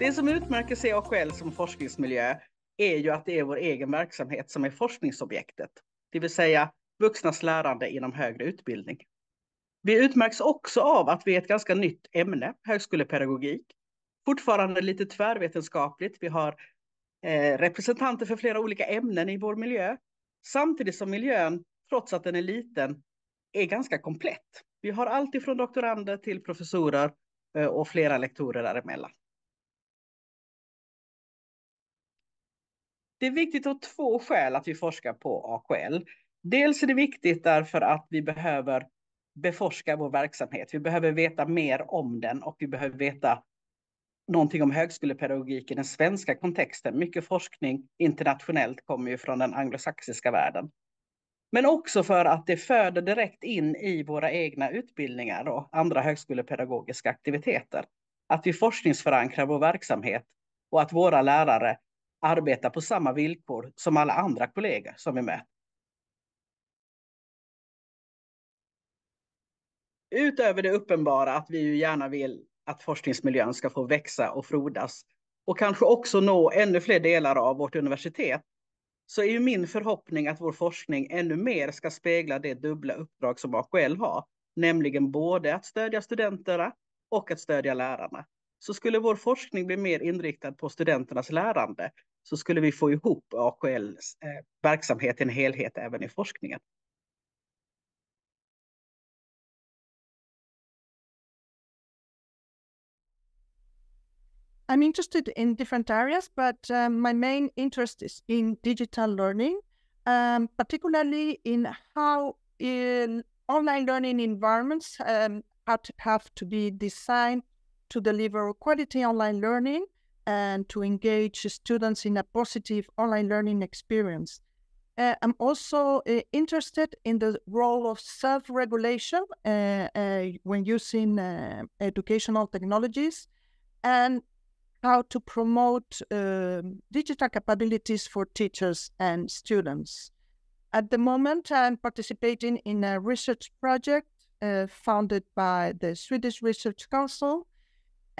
Det som utmärker CAKL som forskningsmiljö är ju att det är vår egen verksamhet som är forskningsobjektet, det vill säga vuxnas lärande inom högre utbildning. Vi utmärks också av att vi är ett ganska nytt ämne, högskolepedagogik. Fortfarande lite tvärvetenskapligt. Vi har eh, representanter för flera olika ämnen i vår miljö. Samtidigt som miljön, trots att den är liten, är ganska komplett. Vi har allt ifrån doktorander till professorer eh, och flera lektorer däremellan. Det är viktigt av två skäl att vi forskar på AKL. Dels är det viktigt därför att vi behöver beforska vår verksamhet. Vi behöver veta mer om den och vi behöver veta någonting om högskolepedagogik i den svenska kontexten. Mycket forskning internationellt kommer ju från den anglosaxiska världen. Men också för att det föder direkt in i våra egna utbildningar och andra högskolepedagogiska aktiviteter. Att vi forskningsförankrar vår verksamhet och att våra lärare arbeta på samma villkor som alla andra kollegor som är med. Utöver det uppenbara att vi ju gärna vill att forskningsmiljön ska få växa och frodas och kanske också nå ännu fler delar av vårt universitet, så är ju min förhoppning att vår forskning ännu mer ska spegla det dubbla uppdrag som AKL har, nämligen både att stödja studenterna och att stödja lärarna. Så skulle vår forskning bli mer inriktad på studenternas lärande så skulle vi få ihop AKLs eh, verksamhet i en helhet även i forskningen. I'm interested in different areas, but um, my main interest is in digital learning, um, particularly in how in online learning environments um, have, to, have to be designed to deliver quality online learning and to engage students in a positive online learning experience. Uh, I'm also uh, interested in the role of self-regulation uh, uh when using uh, educational technologies and how to promote uh, digital capabilities for teachers and students. At the moment, I'm participating in a research project uh, funded by the Swedish Research Council,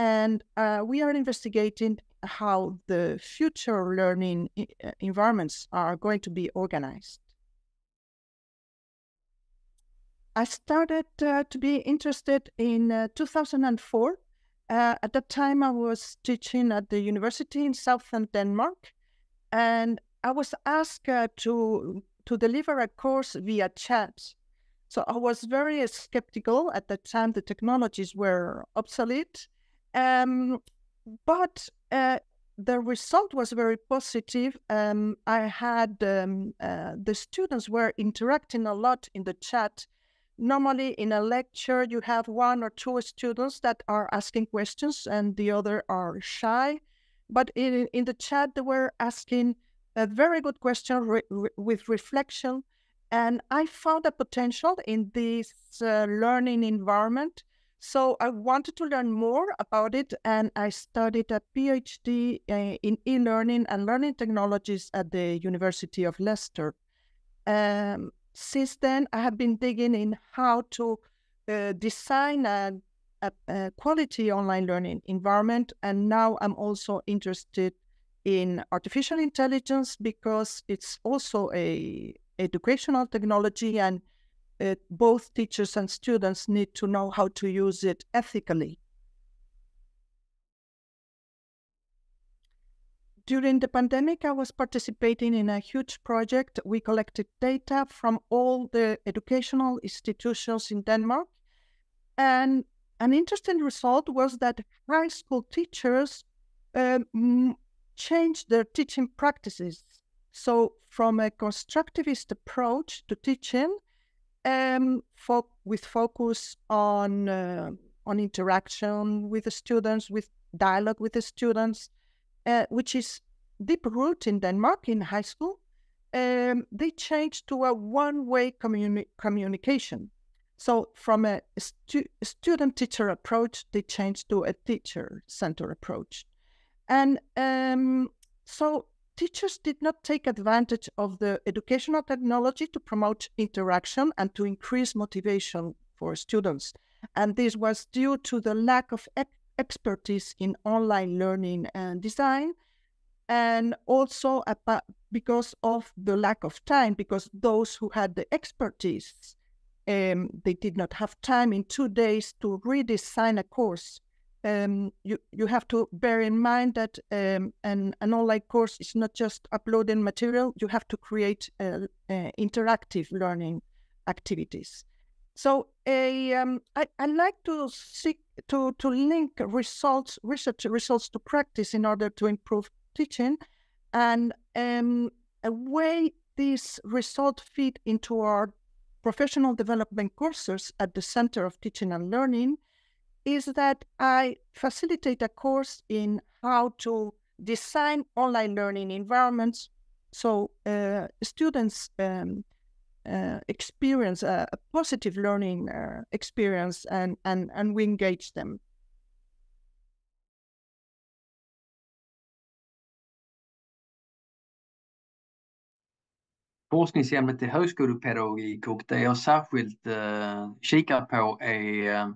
and uh, we are investigating how the future learning environments are going to be organized. I started uh, to be interested in uh, 2004 uh, at that time, I was teaching at the university in southern Denmark, and I was asked uh, to to deliver a course via chat. So I was very skeptical at that time. The technologies were obsolete, um, but uh, the result was very positive. Um, I had um, uh, the students were interacting a lot in the chat. Normally in a lecture you have one or two students that are asking questions and the other are shy. But in, in the chat they were asking a very good question re- re- with reflection. And i found a potential in this uh, learning environment so i wanted to learn more about it and i studied a phd uh, in e-learning and learning technologies at the university of leicester um, since then, I have been digging in how to uh, design a, a, a, quality online learning environment. And now I'm also interested in artificial intelligence because it's also a educational technology and uh, both teachers and students need to know how to use it ethically. During the pandemic, I was participating in a huge project. We collected data from all the educational institutions in Denmark. And an interesting result was that high school teachers um, changed their teaching practices. So, from a constructivist approach to teaching, um, fo- with focus on uh, on interaction with the students, with dialogue with the students, uh, which is deep root in Denmark in high school, um, they changed to a one-way communi- communication. So from a stu- student-teacher approach, they changed to a teacher-centered approach, and um, so teachers did not take advantage of the educational technology to promote interaction and to increase motivation for students. And this was due to the lack of expertise in online learning and design, and also because of the lack of time, because those who had the expertise, um, they did not have time in two days to redesign a course. Um, you you have to bear in mind that um, an an online course is not just uploading material. You have to create uh, uh, interactive learning activities. So a, um, I, I like to seek to, to link results, research results to practice in order to improve teaching. And um, a way these results feed into our professional development courses at the Center of Teaching and Learning is that I facilitate a course in how to design online learning environments so uh, students um, uh, experience a, a, positive learning uh, experience and, and, and we engage them. Forskningsämnet är högskolepedagogik och det jag särskilt eh, kikar på är eh,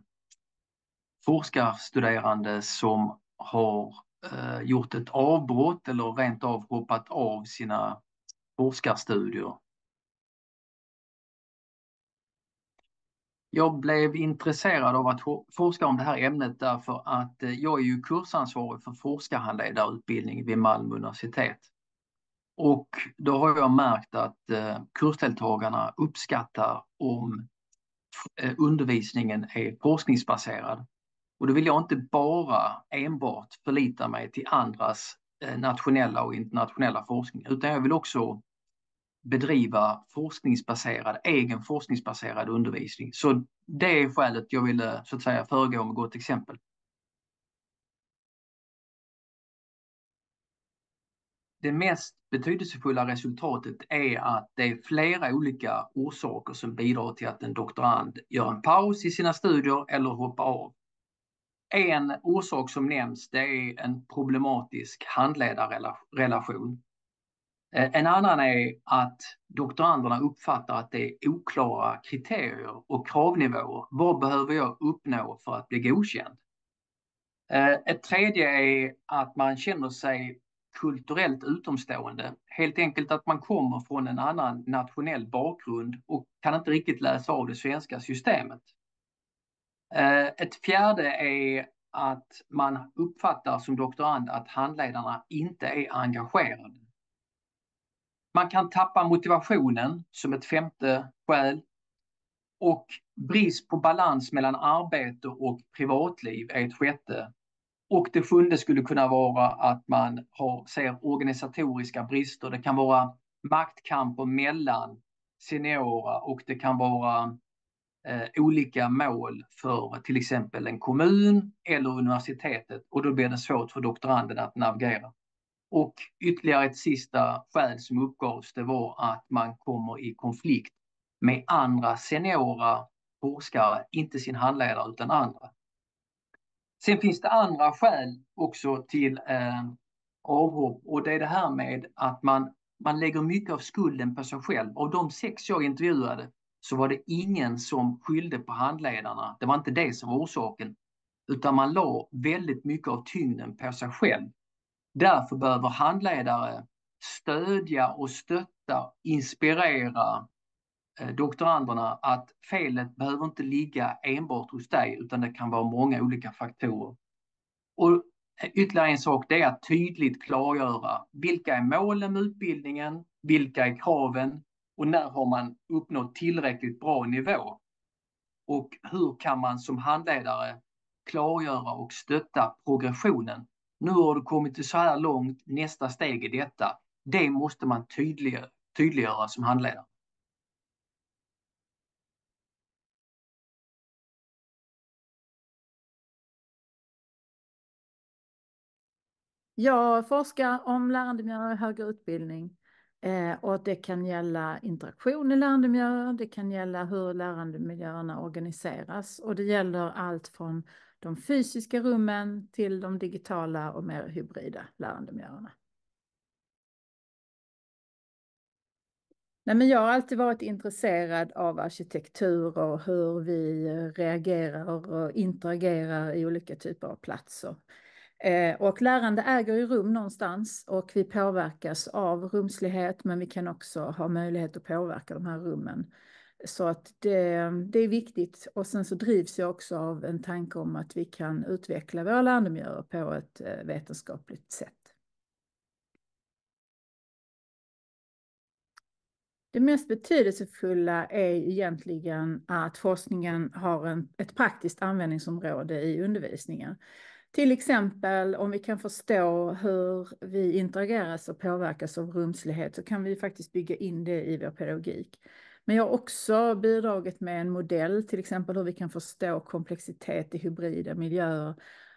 forskarstuderande som har eh, gjort ett avbrott eller rent av hoppat av sina forskarstudier Jag blev intresserad av att forska om det här ämnet därför att eh, jag är ju kursansvarig för forskarhandledarutbildning vid Malmö universitet. Och då har jag märkt att eh, kursdeltagarna uppskattar om eh, undervisningen är forskningsbaserad. Och då vill jag inte bara enbart förlita mig till andras eh, nationella och internationella forskning utan jag vill också bedriva forskningsbaserad, egen forskningsbaserad undervisning. Så det är skälet jag ville så att säga föregå med gott exempel. Det mest betydelsefulla resultatet är att det är flera olika orsaker som bidrar till att en doktorand gör en paus i sina studier eller hoppar av. En orsak som nämns det är en problematisk handledarrelation eh, en annan är att doktoranderna uppfattar att det är oklara kriterier och kravnivåer. Vad behöver jag uppnå för att bli godkänd? Eh, ett tredje är att man känner sig kulturellt utomstående. Helt enkelt att man kommer från en annan nationell bakgrund och kan inte riktigt läsa av det svenska systemet. Eh, ett fjärde är att man uppfattar som doktorand att handledarna inte är engagerade. Man kan tappa motivationen som ett femte skäl. Och brist på balans mellan arbete och privatliv är ett sjätte. Och det sjunde skulle kunna vara att man har, ser organisatoriska brister. Det kan vara maktkamper mellan seniora och det kan vara eh, olika mål för till exempel en kommun eller universitetet och då blir det svårt för doktoranden att navigera. Och ytterligare ett sista skäl som uppgavs det var att man kommer i konflikt med andra seniora forskare, inte sin handledare utan andra. Sen finns det andra skäl också till eh, avhopp och det är det här med att man, man lägger mycket av skulden på sig själv. Av de sex jag intervjuade så var det ingen som skyllde på handledarna. Det var inte det som var orsaken, utan man la väldigt mycket av tyngden på sig själv. Därför behöver handledare stödja och stötta, inspirera eh, doktoranderna att felet behöver inte ligga enbart hos dig utan det kan vara många olika faktorer. Och eh, ytterligare en sak det är att tydligt klargöra vilka är målen med utbildningen, vilka är kraven och när har man uppnått tillräckligt bra nivå? Och hur kan man som handledare klargöra och stötta progressionen nu har du kommit så här långt, nästa steg är detta. Det måste man tydliggöra, tydliggöra som handledare. Jag forskar om lärandemiljö i högre utbildning eh, och det kan gälla interaktion i lärandemiljöer, det kan gälla hur lärandemiljöerna organiseras och det gäller allt från de fysiska rummen till de digitala och mer hybrida lärandemiljöerna. Nej, men jag har alltid varit intresserad av arkitektur och hur vi reagerar och interagerar i olika typer av platser. Eh, och lärande äger ju rum någonstans och vi påverkas av rumslighet men vi kan också ha möjlighet att påverka de här rummen. Så att det, det är viktigt och sen så drivs jag också av en tanke om att vi kan utveckla våra lärandemiljöer på ett eh, vetenskapligt sätt. Det mest betydelsefulla är egentligen att forskningen har en, ett praktiskt användningsområde i undervisningen. Till exempel om vi kan förstå hur vi interageras och påverkas av rumslighet så kan vi faktiskt bygga in det i vår pedagogik. Men jag har också bidragit med en modell, till exempel hur vi kan förstå komplexitet i hybrida miljöer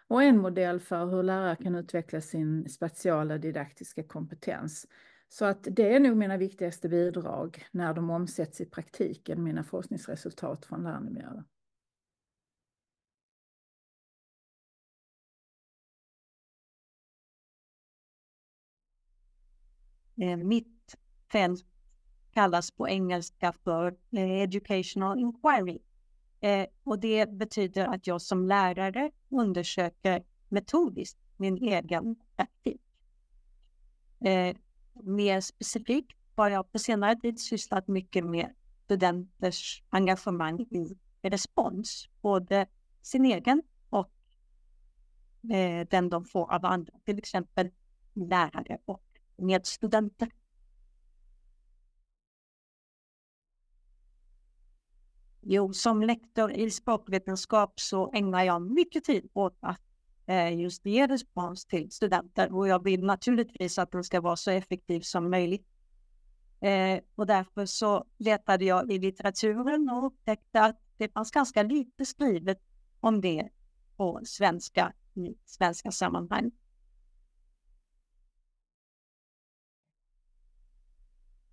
och en modell för hur lärare kan utveckla sin spatiala didaktiska kompetens. Så att det är nog mina viktigaste bidrag när de omsätts i praktiken, mina forskningsresultat från lärandemiljöer. Eh, mitt fält kallas på engelska för eh, Educational Inquiry. Eh, och det betyder att jag som lärare undersöker metodiskt min egen praktik. Eh, mer specifikt har jag på senare tid sysslat mycket med studenters engagemang i respons, både sin egen och eh, den de får av andra, till exempel lärare och medstudenter. Jo, som lektor i språkvetenskap så ägnar jag mycket tid åt att eh, just ge respons till studenter och jag vill naturligtvis att den ska vara så effektiv som möjligt. Eh, och därför så letade jag i litteraturen och upptäckte att det fanns ganska lite skrivet om det på svenska i svenska sammanhang.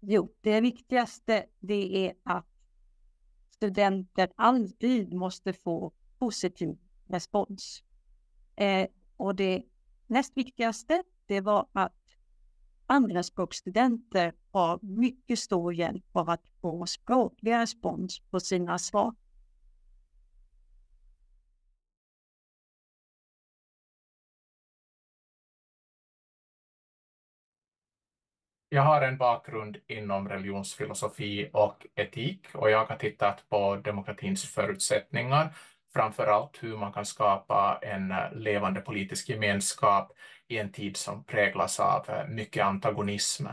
Jo, det viktigaste det är att studenter alltid måste få positiv respons. Eh, och det näst viktigaste det var att andraspråksstudenter har mycket stor hjälp av att få språklig respons på sina svar. Jag har en bakgrund inom religionsfilosofi och etik och jag har tittat på demokratins förutsättningar, framför allt hur man kan skapa en levande politisk gemenskap i en tid som präglas av mycket antagonism.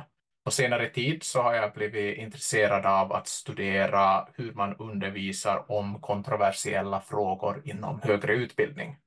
På senare tid så har jag blivit intresserad av att studera hur man undervisar om kontroversiella frågor inom högre utbildning.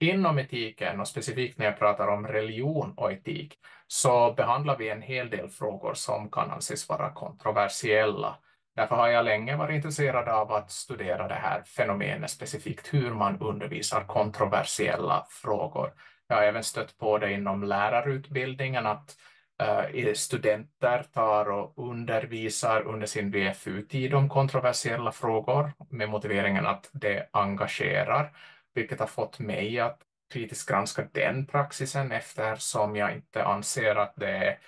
Inom etiken och specifikt när jag pratar om religion och etik så behandlar vi en hel del frågor som kan anses vara kontroversiella. Därför har jag länge varit intresserad av att studera det här fenomenet specifikt hur man undervisar kontroversiella frågor. Jag har även stött på det inom lärarutbildningen att eh, studenter tar och undervisar under sin VFU-tid om kontroversiella frågor med motiveringen att det engagerar vilket har fått mig att kritiskt granska den praxisen eftersom jag inte anser att det är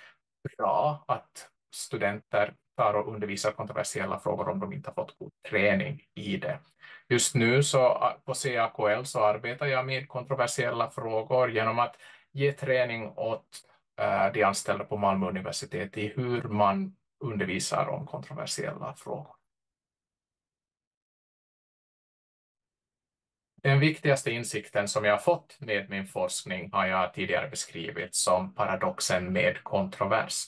bra att studenter tar och undervisar kontroversiella frågor om de inte har fått god träning i det. Just nu så på CAKL så arbetar jag med kontroversiella frågor genom att ge träning åt eh, de anställda på Malmö universitet i hur man undervisar om kontroversiella frågor. Den viktigaste insikten som jag har fått med min forskning har jag tidigare beskrivit som paradoxen med kontrovers.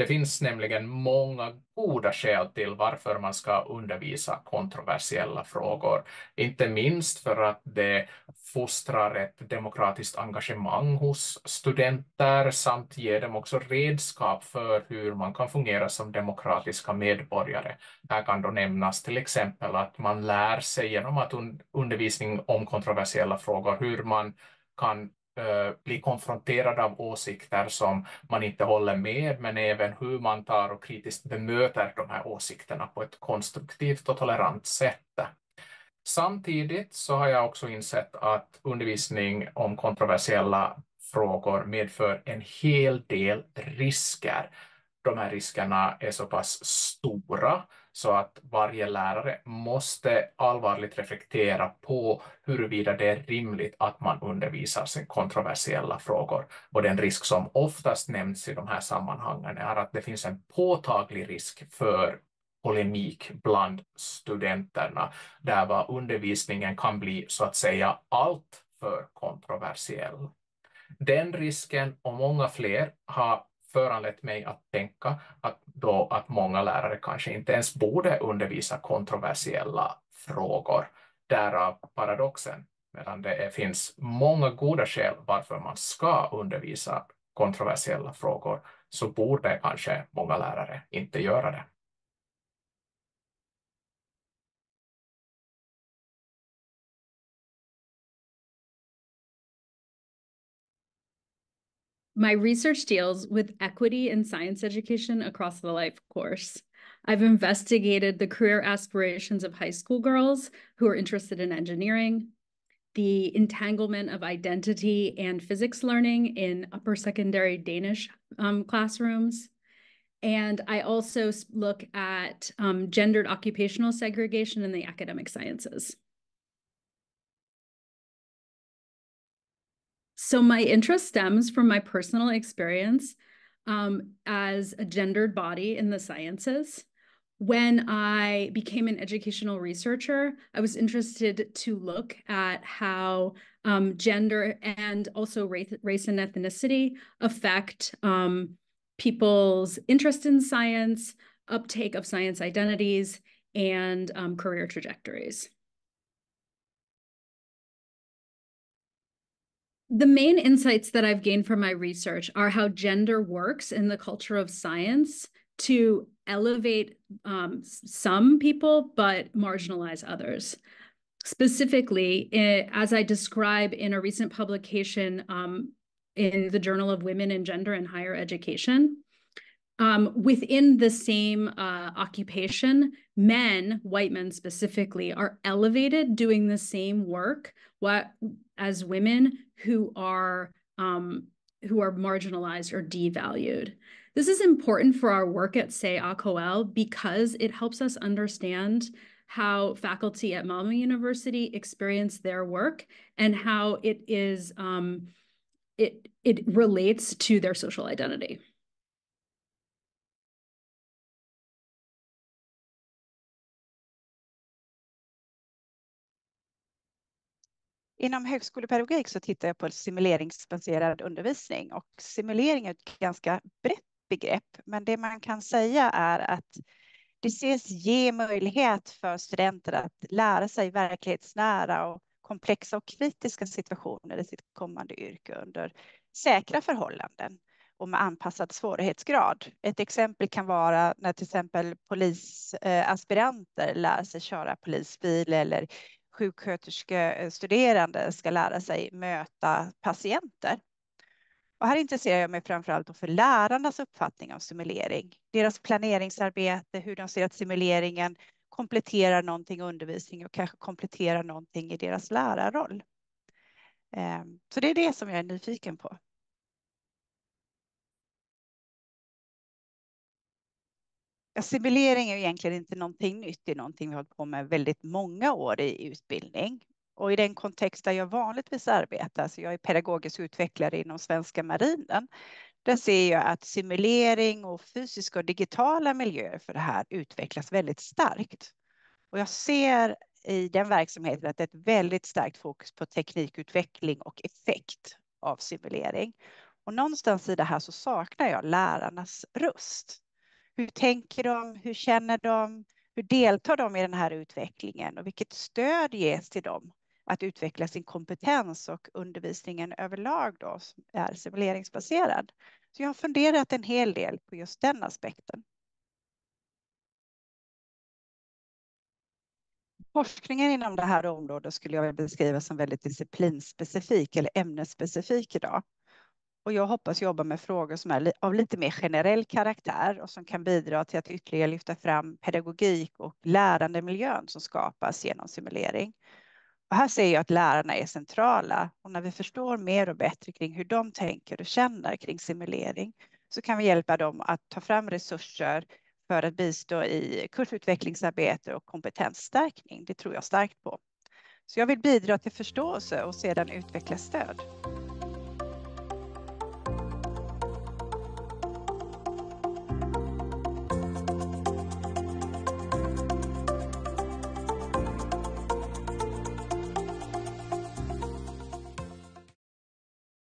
Det finns nämligen många goda skäl till varför man ska undervisa kontroversiella frågor. Inte minst för att det fostrar ett demokratiskt engagemang hos studenter samt ger dem också redskap för hur man kan fungera som demokratiska medborgare. Här kan då nämnas till exempel att man lär sig genom att undervisning om kontroversiella frågor hur man kan Eh, bli konfronterad av åsikter som man inte håller med, men även hur man tar och kritiskt bemöter de här åsikterna på ett konstruktivt och tolerant sätt. Samtidigt så har jag också insett att undervisning om kontroversiella frågor medför en hel del risker. De här riskerna är så pass stora så att varje lärare måste allvarligt reflektera på huruvida det är rimligt att man undervisar sin kontroversiella frågor. Och den risk som oftast nämns i de här sammanhangen är att det finns en påtaglig risk för polemik bland studenterna, där vad undervisningen kan bli så att säga allt för kontroversiell. Den risken och många fler har föranlett mig att tänka att, då att många lärare kanske inte ens borde undervisa kontroversiella frågor. Därav paradoxen, medan det finns många goda skäl varför man ska undervisa kontroversiella frågor, så borde kanske många lärare inte göra det. My research deals with equity in science education across the life course. I've investigated the career aspirations of high school girls who are interested in engineering, the entanglement of identity and physics learning in upper secondary Danish um, classrooms. And I also look at um, gendered occupational segregation in the academic sciences. So my interest stems from my personal experience um, as a gendered body in the sciences. When I became an educational researcher, I was interested to look at how um, gender and also race, race and ethnicity affect um, people's interest in science, uptake of science identities, and um, career trajectories. The main insights that I've gained from my research are how gender works in the culture of science to elevate um, some people but marginalize others. Specifically, it, as I describe in a recent publication um, in the Journal of Women and Gender in Higher Education, um, within the same uh, occupation, men, white men specifically, are elevated doing the same work what, as women who are um, who are marginalized or devalued. This is important for our work at Say ACOL because it helps us understand how faculty at Malmö University experience their work and how it is um, it it relates to their social identity. Inom högskolepedagogik så tittar jag på simuleringsbaserad undervisning och simulering är ett ganska brett begrepp, men det man kan säga är att det ses ge möjlighet för studenter att lära sig verklighetsnära och komplexa och kritiska situationer i sitt kommande yrke under säkra förhållanden och med anpassad svårighetsgrad. Ett exempel kan vara när till exempel polisaspiranter lär sig köra polisbil eller sjuksköterskestuderande eh, ska lära sig möta patienter. Och här intresserar jag mig framför allt för lärarnas uppfattning av simulering, deras planeringsarbete, hur de ser att simuleringen kompletterar någonting i undervisning och kanske kompletterar någonting i deras lärarroll. Ehm, så det är det som jag är nyfiken på. Assimilering är egentligen inte någonting nytt, det är någonting vi har hållit på med väldigt många år i utbildning. Och i den kontext där jag vanligtvis arbetar, så jag är pedagogisk utvecklare inom svenska marinen, där ser jag att simulering och fysiska och digitala miljöer för det här utvecklas väldigt starkt. Och jag ser i den verksamheten att det är ett väldigt starkt fokus på teknikutveckling och effekt av simulering. Och någonstans i det här så saknar jag lärarnas röst. Hur tänker de? Hur känner de? Hur deltar de i den här utvecklingen och vilket stöd ges till dem att utveckla sin kompetens och undervisningen överlag då som är simuleringsbaserad. Så jag har funderat en hel del på just den aspekten. Forskningen inom det här området skulle jag beskriva som väldigt disciplinspecifik eller ämnesspecifik idag. Och jag hoppas jobba med frågor som är av lite mer generell karaktär och som kan bidra till att ytterligare lyfta fram pedagogik och lärandemiljön som skapas genom simulering. Och här ser jag att lärarna är centrala och när vi förstår mer och bättre kring hur de tänker och känner kring simulering så kan vi hjälpa dem att ta fram resurser för att bistå i kursutvecklingsarbete och kompetensstärkning. Det tror jag starkt på. Så jag vill bidra till förståelse och sedan utveckla stöd.